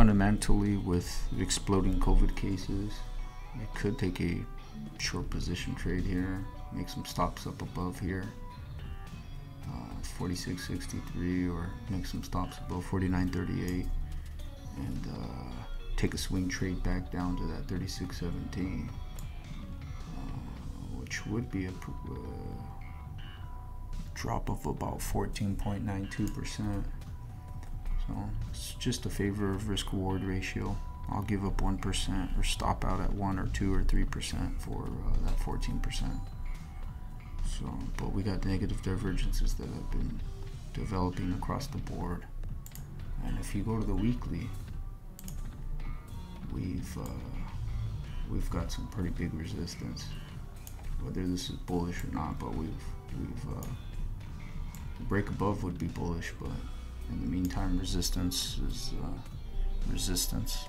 fundamentally with exploding COVID cases, it could take a short position trade here, make some stops up above here. Uh, 46.63 or make some stops above 49.38 and uh, take a swing trade back down to that 36.17 uh, which would be a uh, drop of about 14.92%. So it's just a favor of risk reward ratio. I'll give up 1% or stop out at 1 or 2 or 3% for uh, that 14%. So, but we got negative divergences that have been developing across the board. And if you go to the weekly, we've uh, we've got some pretty big resistance. Whether this is bullish or not, but we've we've uh, break above would be bullish, but meantime, resistance is uh, resistance.